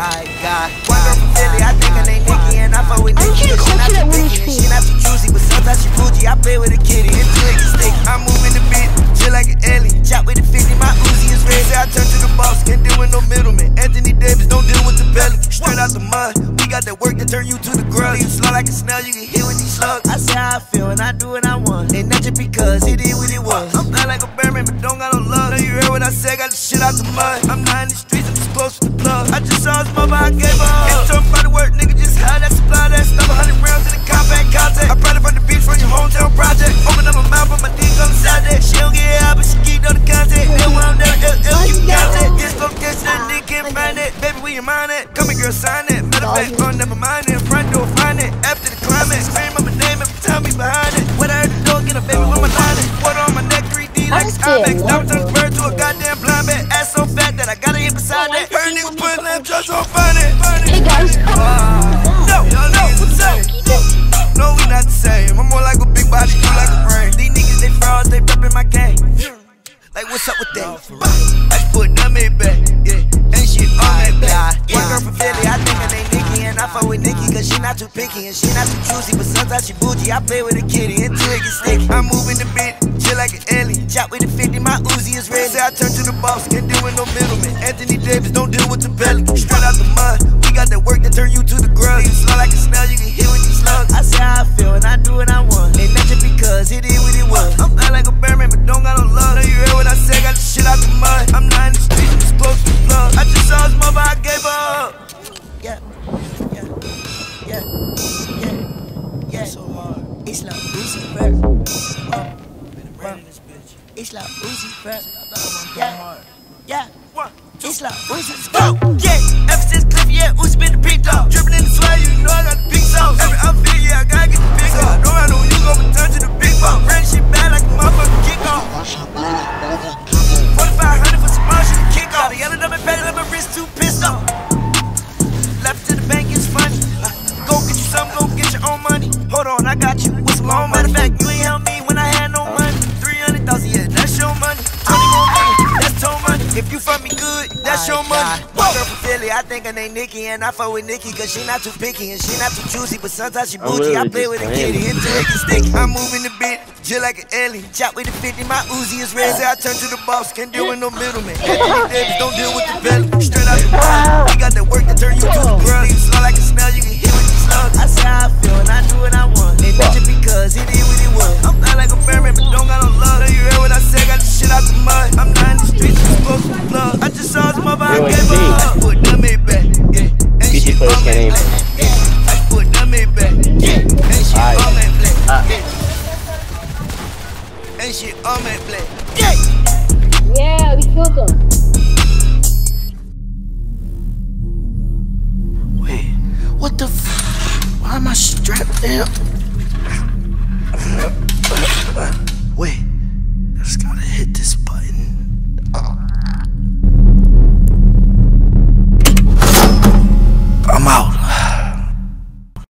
I got one girl from Philly, I think her name Nikki, and I fuck with Nikki. She not too that when picky, it's and she not too juicy, but sometimes she bougie. I play with a kitty, and two it sticky. I'm moving the beat, chill like an alien. Chop with the 50, my Uzi is red. Say I turn to the boss, can't deal with no middleman. Anthony Davis, don't deal with the pelican. Straight out the mud, we got that work that turn you to the grub. You slow like a snail, you get hit with these slugs. I say how I feel, and I do what I want. And not just because it is what it was. I'm not like a bearman, but don't got no love. Know you heard what I said, got the shit out the mud. I'm where mind? Come here, girl, sign it. Matter of fact, oh, never mind it. Front door, find it. After the climax, scream up my name time me behind it. When I heard the door, get a baby with my line it. Water on my neck, 3D like IMAX. Now turn bird to a goddamn blind bat. Ass so fat that I gotta hit beside that. Heard niggas put lamb trucks on find it. Hey guys, uh, No, no, what's up? No, we not the same. I'm more like and she not too choosy, but sometimes she bougie. I play with a kitty, two it get sticky. I'm moving the beat, chill like an alien. Chop with the 50, my Uzi is red. Say I turn to the boss, can't deal with no middleman. Anthony Davis, don't deal with the pelican. Straight out the mud, we got that work that turn you to the grub. You slow like a snail, you can hit with these slugs. I say how I feel, and I do what I want. Not just because it is what it was. Uh, I'm not like a bearman, but don't got no love. Know you heard what I said, got the shit out the mud. I'm not in the streets, just close to the plug. I just saw his mother, I gave up. Yeah, yeah, yeah, yeah. So hard. It's like Uzi Vert. Uh, it's like Uzi Vert. Yeah, yeah. It's like Uzi, go. Yeah, money. I got you with some loan. Matter of fact, you ain't help me when I had no money. 300,000, yeah, that's your money. 20 more million, that's your money. If you fuck me good, that's your money. One girl from Philly, I think her name Nikki, and I fuck with Nikki, cause she not too picky and she not too juicy, but sometimes she bougie. I play with a kitty, into it get sticky. I'm moving the beat, chill like an alien. Chop with the 50, my Uzi is red. Say I turn to the boss, can't deal with no middleman. Anthony Davis, don't deal with the belly. Straight out the mud, we got that work that turn you to the grub. You slow like a yeah. Ain't shit on that black, yeah. yeah, we killed them. Wait, what the f? Why am I strapped down?